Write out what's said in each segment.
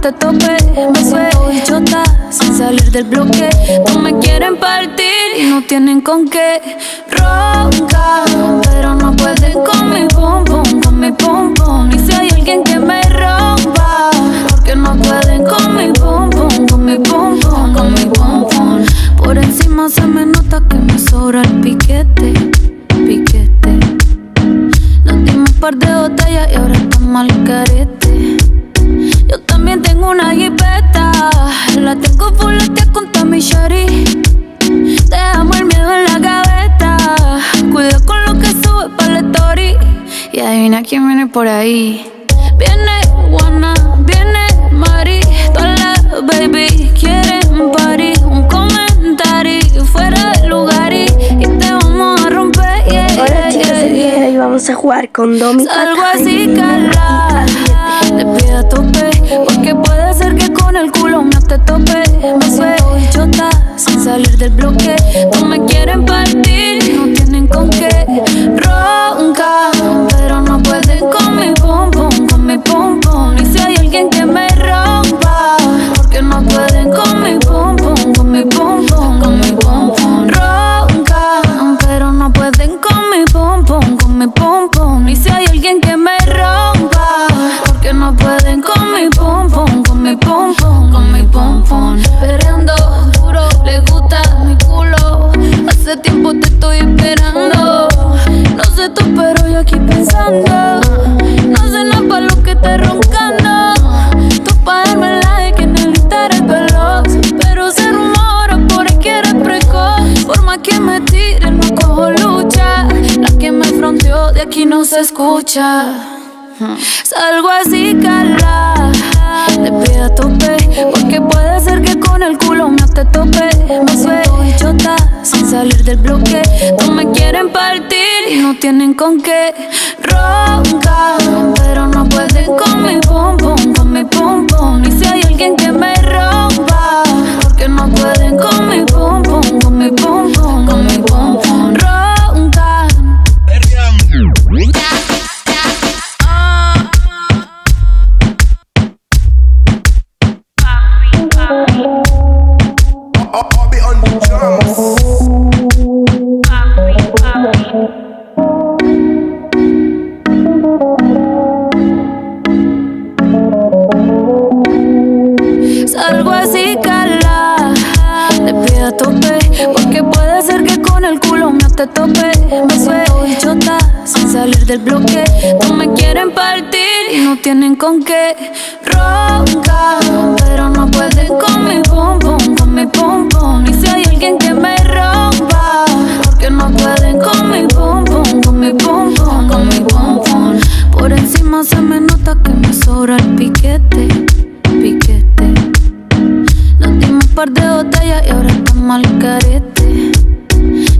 te tope. Me suelto chota sin salir del bloque. No me quieren partir y no tienen con qué. Ronca, pero no pueden con mi pum pum, con mi pum pum. Y si hay alguien que me rompa, porque no pueden con mi pum pum, con mi pum pum, con mi pum pum. Por encima se me nota que me sobra el piquete, piquete. Nos dimos un par de botellas y ahora estamos al carete. También tengo una jipeta, la tengo fuletea con mi Shari. Dejamos el miedo en la gaveta, cuida con lo que sube para la story. Y adivina quién viene por ahí. Viene Juana, viene Mari, todas las baby quieren party. Un comentario fuera del lugar y, y te vamos a romper. Yeah, Hola yeah, chicos, yeah, de hoy vamos a jugar con Domi. Algo así, cala. Le pido a tope. Porque puede ser que con el culo no te tope. Me suelto chota sin salir del bloque. No me quieren se escucha. Salgo así, cala. Le pido a tope. Porque puede ser que con el culo no te tope. Me suelto y chota sin salir del bloque. No me quieren partir y no tienen con qué. Ronca, pero no pueden con mi pum pum, con mi pum pum. Y si hay alguien que me rompa, porque no pueden con mi pum pum,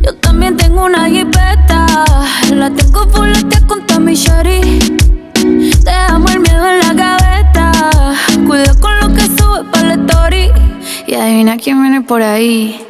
Yo también tengo una jipeta, la tengo fuletea con mi Shari. Dejamos el miedo en la gaveta, cuida con lo que sube para la story. Y adivina quién viene por ahí.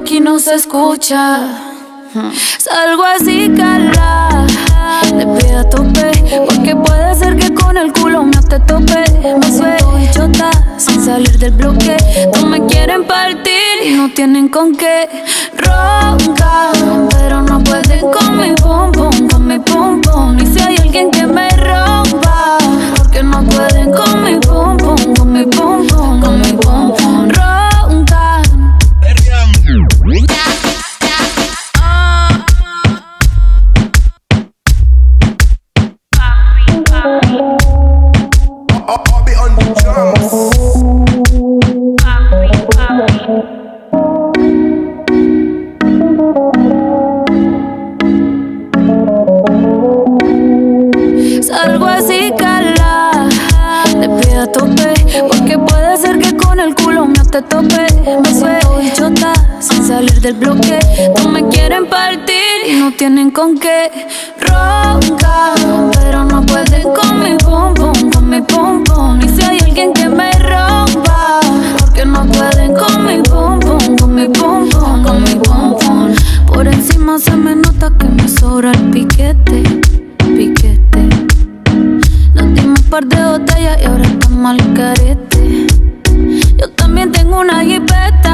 Aquí no se escucha. Salgo así, cala. Le pido a tope. Porque puede ser que con el culo no te tope. Me suelto y chota sin salir del bloque. No me quieren partir y no tienen con qué roncar. Pero no pueden con mi pum pum, con mi pum pum. Y si hay alguien que me rompa, porque no pueden con del bloque. No me quieren partir y no tienen con qué roncar, pero no pueden con mi pum pum, con mi pum pum. Y si hay alguien que me rompa, porque no pueden con mi pum pum, con mi pum pum, con mi pum. Por encima se me nota que me sobra el piquete, piquete. Nos dimos un par de botellas y ahora estamos al carete. Yo también tengo una jipeta,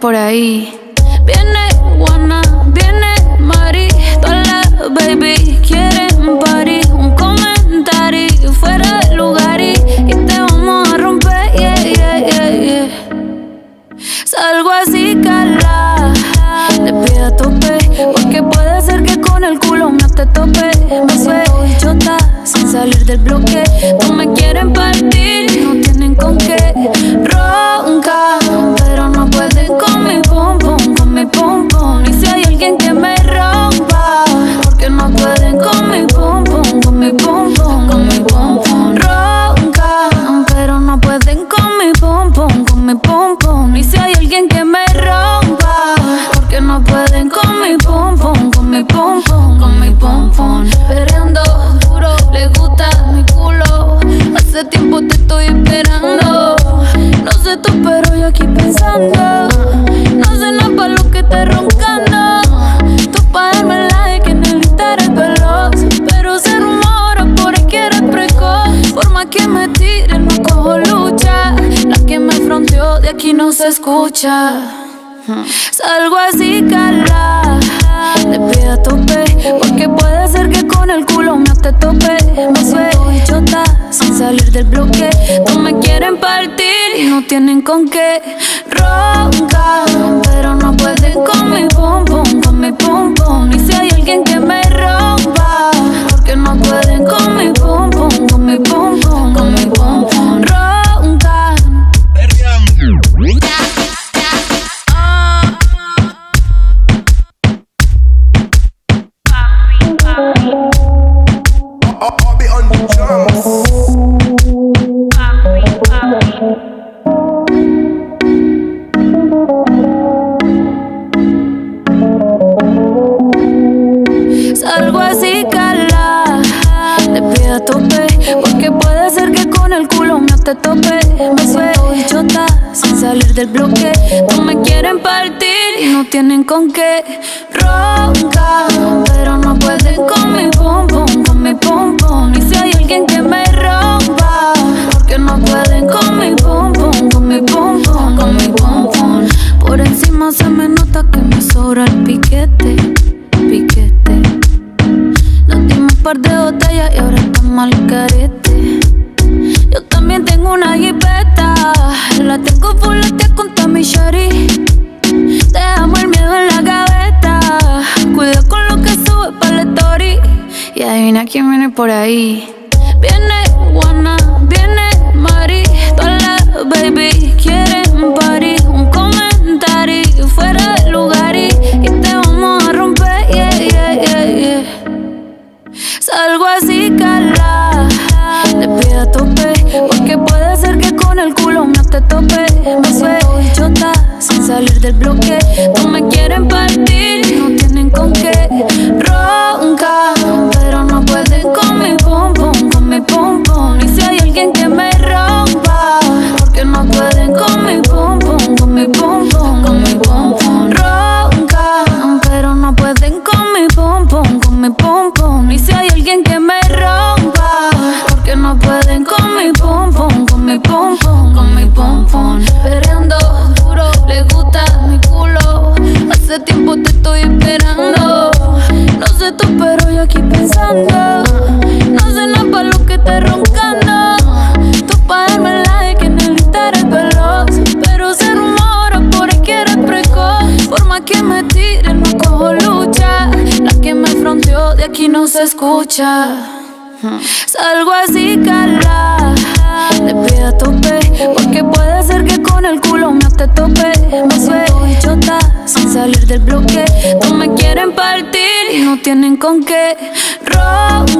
por ahí. Viene Juana, viene Mari, todas las baby quieren party. Un comentario fuera del lugar y, y te vamos a romper, yeah, yeah, yeah, yeah. Salgo así, cala. Te pido a tope. Porque puede ser que con el culo me te tope. Me suelto y chota sin salir del bloque. No me quieren partir se escucha. Salgo así, cala. Te pido tope. Porque puede ser que con el culo me te tope. Me suelto y chota sin salir del bloque. No me quieren partir y no tienen con qué roncar. Pero no pueden con mi pum pum, con mi pum pum. Y si hay alguien que me rompa. Porque no pueden con mi pum pum del bloque. No me quieren partir y no tienen con qué roncar. Pero no pueden con mi pum pum, con mi pum pum. Y si hay alguien que me rompa. Porque no pueden con mi pum pum, con mi pum pum, con mi pum pum. Por encima se me nota que me sobra el piquete, piquete. Nos dimos un par de botellas y ahora estamos al carete. Yo también tengo una jipeta, la tengo fuletea con Tommy Shari. Dejamos el miedo en la gaveta, cuida con lo que sube para la story. Y adivina quién viene por ahí. Viene Juana, viene Mari, todas las baby quieren party. Un comentario del bloque. No me quieren partir no tienen con qué roncar. Escucha. Salgo así, cala. Le pido a tope. Porque puede ser que con el culo me te tope. Me suelto y chota sin salir del bloque. No me quieren partir y no tienen con qué roncar.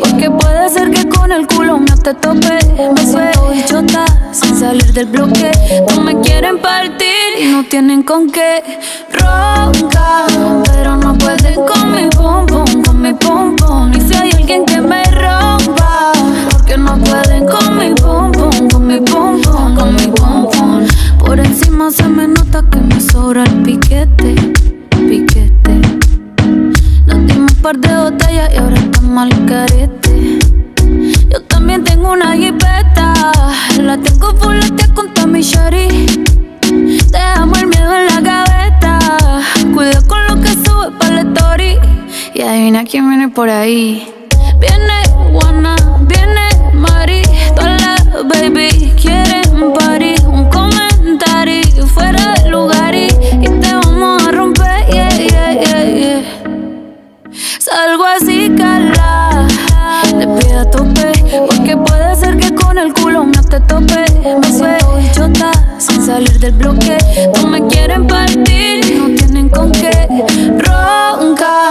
Porque puede ser que con el culo me te tope. Me suelto y chota sin salir del bloque. No me quieren partir y no tienen con qué roncar. Pero no pueden con mi pum pum, con mi pum pum. Y si hay alguien que me rompa. Porque no pueden con mi pum pum, con mi pum pum, con mi pum pum. Por encima se me nota que me sobra el piquete. Par de botellas y ahora estamos al carete. Yo también tengo una jipeta, la tengo fuletea con toda mi shari. Dejamos el miedo en la gaveta, cuida con lo que sube para la story. Y adivina quién viene por ahí. Viene Juana, Porque puede ser que con el culo me te tope. Me suelto chota sin salir del bloque. No me quieren partir no tienen con qué roncar.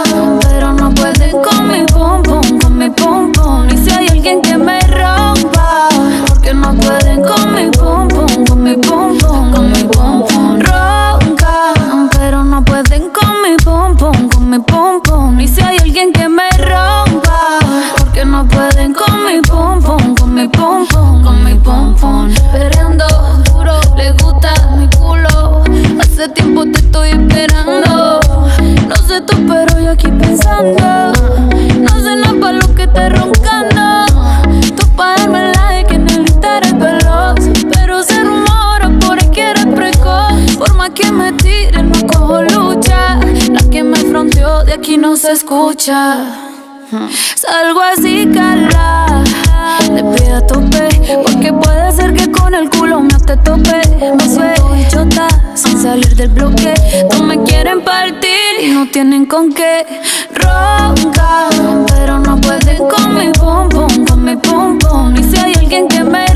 De aquí no se escucha. Salgo así, cala. Le pido a tope. Porque puede ser que con el culo me te tope. Me suelto y chota sin salir del bloque. No me quieren partir y no tienen con qué roncar. Pero no pueden con mi pum pum, con mi pum pum. Y si hay alguien que me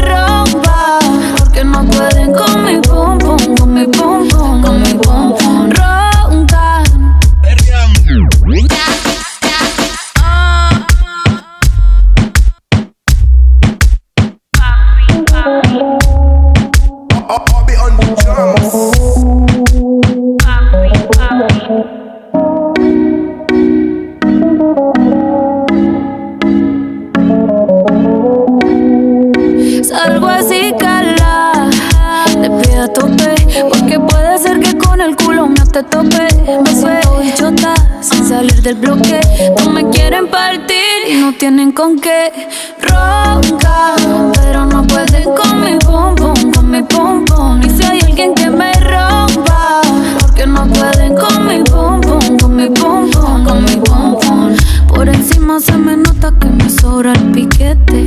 tienen con qué roncar. Pero no pueden con mi pum con mi pum pum. Y si hay alguien que me rompa. Porque no pueden con mi pum con mi pum pum, con mi pum pum. Por encima se me nota que me sobra el piquete,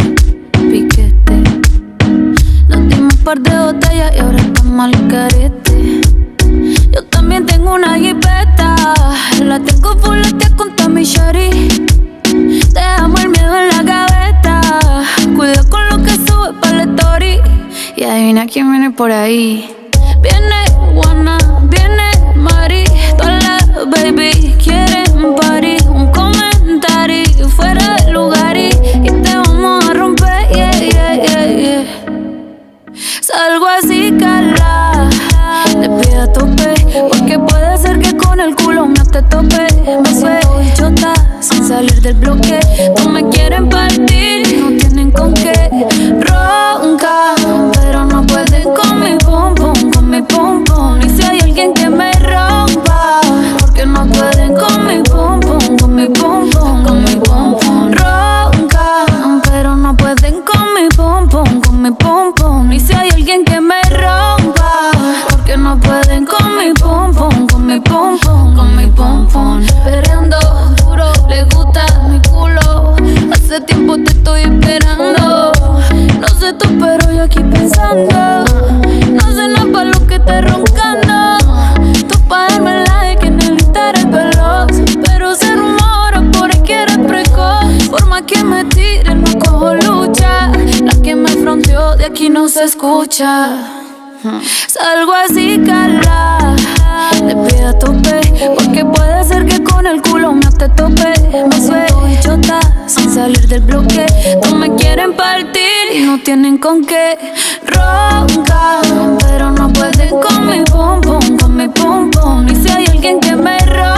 piquete. Nos dimos un par de botellas y ahora estamos al carete. Yo también tengo una jipeta, la tengo fuletea con mi shari. Y adivina quién viene por ahí. Viene Juana, viene Mari, todas las baby quieren party. Un comentario fuera de lugar y, y te vamos a romper, yeah, yeah, yeah, yeah. Salgo así, cala, te pido a tope, porque puede ser que con el culo me te tope. Me suelto y chota, sin salir del bloque. Aquí no se escucha. Salgo así, cala. Te pido a tope. Porque puede ser que con el culo me te tope. Me suelto y chota sin salir del bloque. No me quieren partir y no tienen con qué roncar. Pero no pueden con mi pum pum, con mi pum pum. Y si hay alguien que me rompa.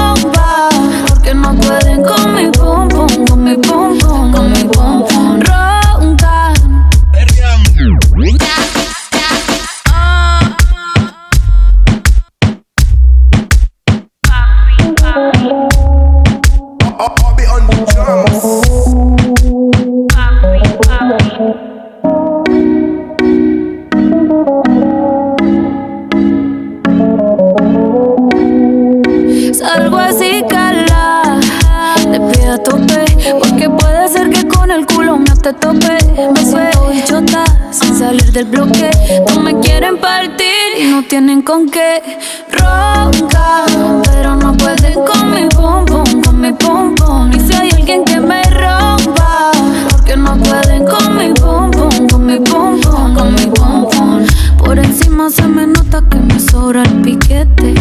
Del bloque. No me quieren partir y no tienen con qué roncar. Pero no pueden con mi pum pum, con mi pum pum. Y si hay alguien que me rompa. Porque no pueden con mi pum pum, con mi pum pum, con mi pum pum. Por encima se me nota que me sobra el piquete,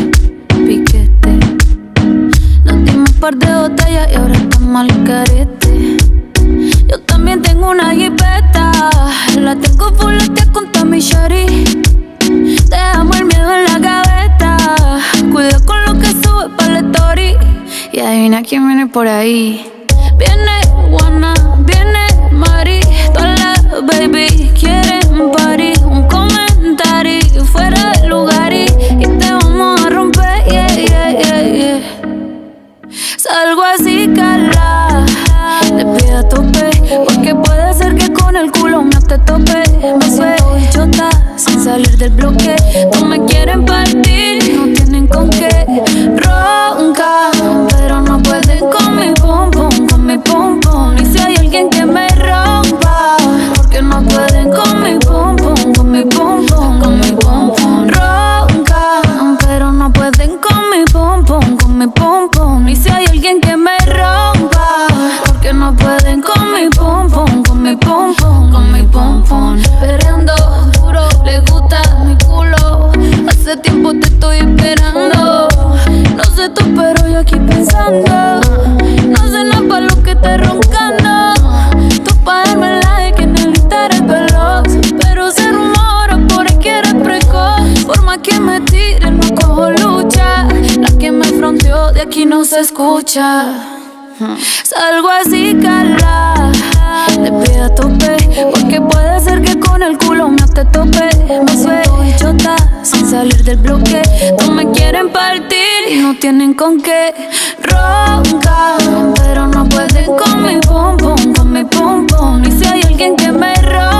piquete. Nos dimos un par de botellas y ahora estamos al carete. También tengo una jipeta, la tengo fuletea con toda mi shari. Dejamos el miedo en la gaveta, cuida con lo que sube para la story. Y adivina quién viene por ahí. Viene Juana, viene Mari, todas las baby sin se escucha. Salgo así, cala. Te a tope. Porque puede ser que con el culo me te tope. Me suelto y chota sin salir del bloque. No me quieren partir y no tienen con qué roncar. Pero no pueden con mi pum pum, con mi pum pum. Y si hay alguien que me rompa.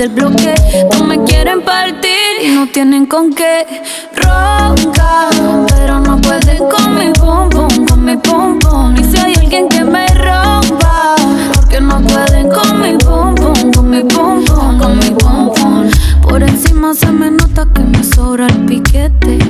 del bloque. No me quieren partir y no tienen con qué. Ronca, pero no pueden con mi pum pum, con mi pum pum. Y si hay alguien que me rompa, porque no pueden con mi pum pum, con mi pum con mi pum pum. Por encima se me nota que me sobra el piquete.